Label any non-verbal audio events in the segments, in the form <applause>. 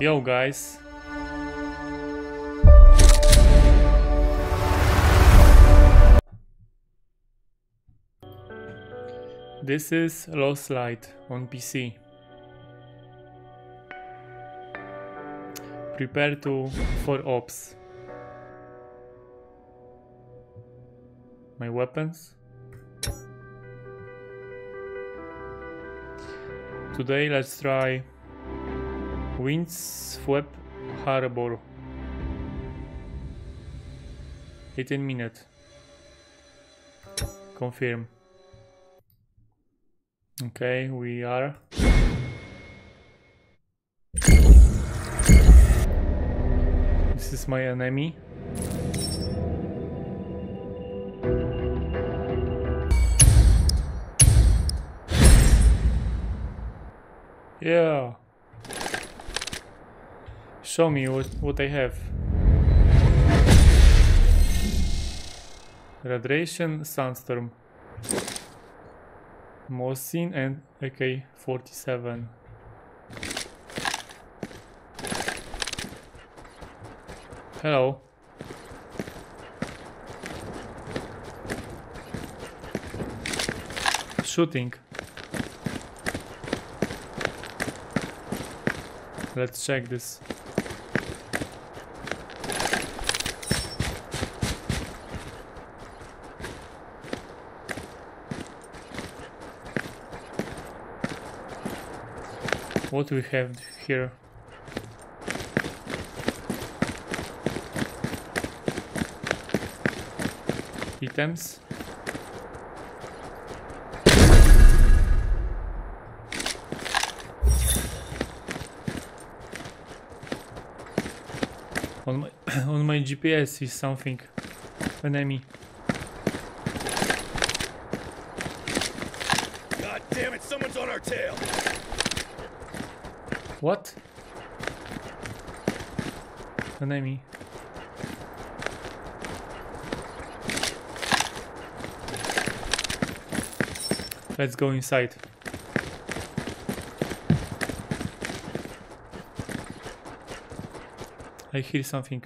Yo guys. This is Lost Light on PC. Prepare to for ops. My weapons. Today let's try Windswept Harbor. 18 minutes. Confirm. Okay, we are. This is my enemy. Yeah. Show me what, what I have. Radiation Sandstorm. Mosin and AK-47. Hello. Shooting. Let's check this. What we have here? Items. On my <coughs> on my GPS is something enemy. God damn it, someone's on our tail. What? Enemy. Let's go inside. I hear something.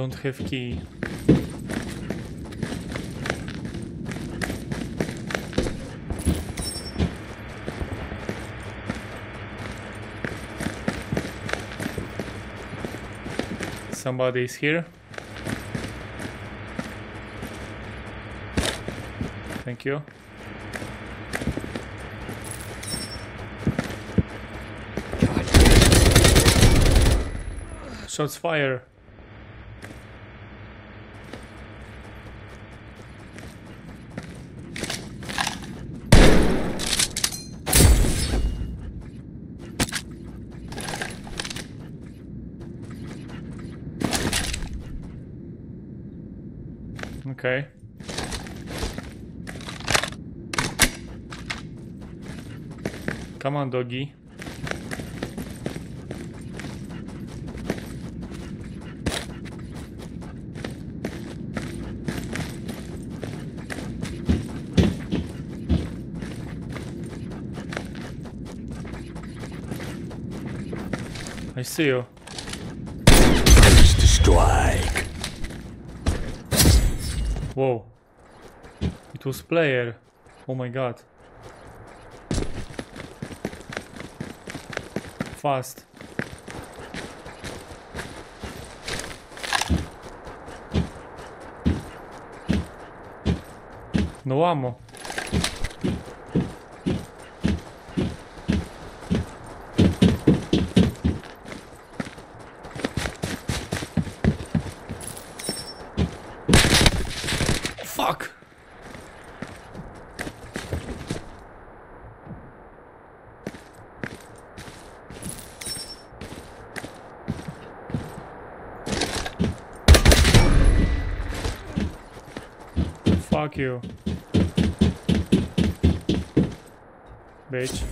Don't have key. Somebody is here. Thank you. Shots fire. Okay. Come on, doggy. I see you. Strike. Whoa. It was player. Oh my god. Fast. No ammo. fuck? Fuck you. Bitch.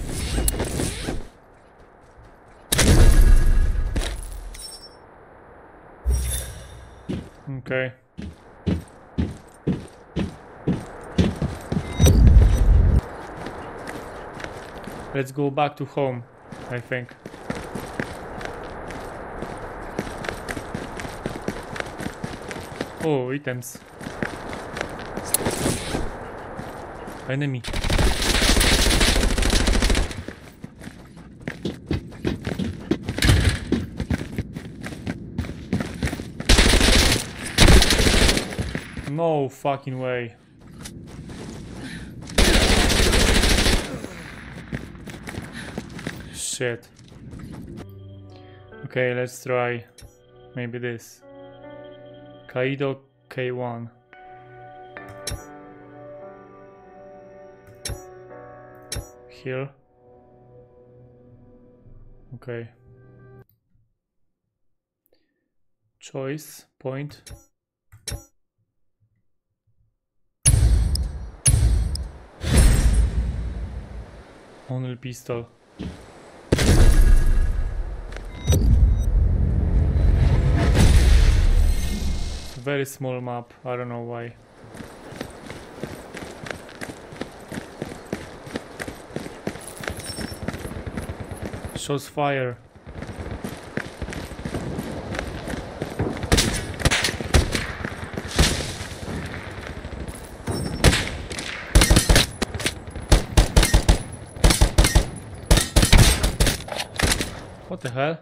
Okay. Let's go back to home, I think. Oh, items. Enemy. No fucking way. Shit. Okay, let's try maybe this. Kaido K1. Here. Okay. Choice point. Only pistol. Very small map, I don't know why. Shows fire. What the hell?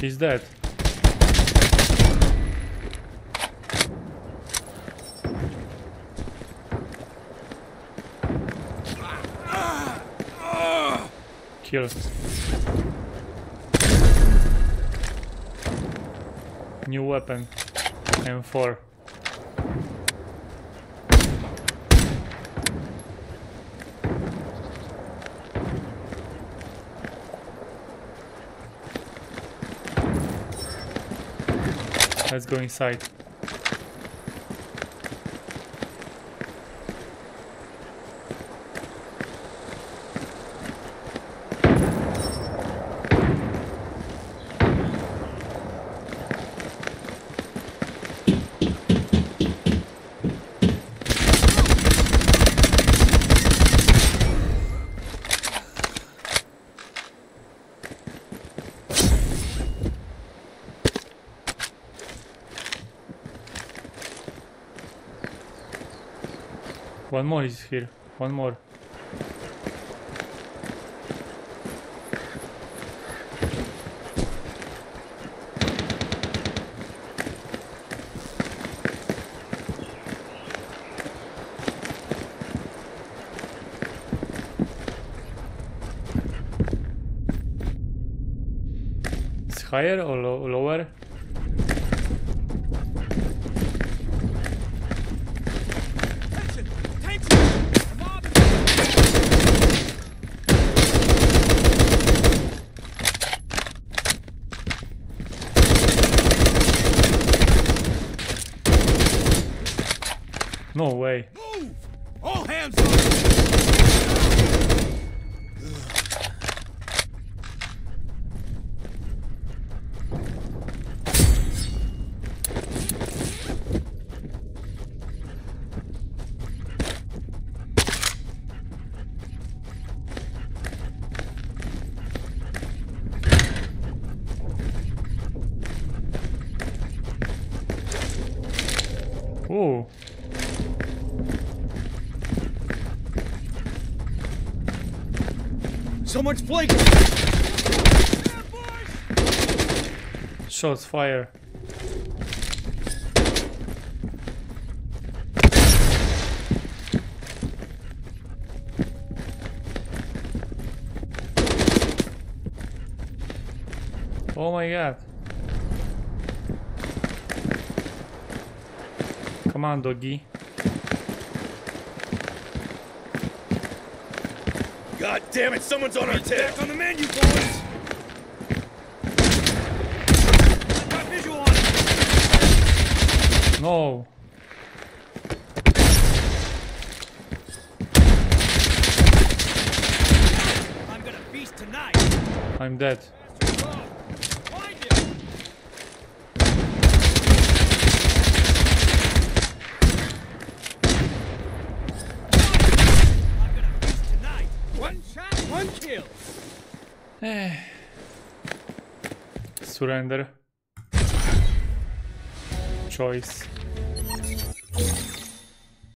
He's dead. Kill. New weapon. M4. Let's go inside. One more is here. One more. It's higher or lo lower? No way. Move! All hands on! Someone's flanking! Shots fire. Oh my god. Come on, doggy. God damn it, someone's on our tail! Back on the menu, boys! Got visual on it! No. feast tonight. I'm dead. Surrender. Choice.